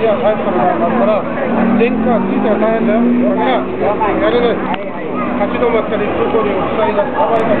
場には帰ってことがあるから、電化ついたら大変だよ。だから、やれない。立ち止まったり、通行に塞いだり、暴れたり。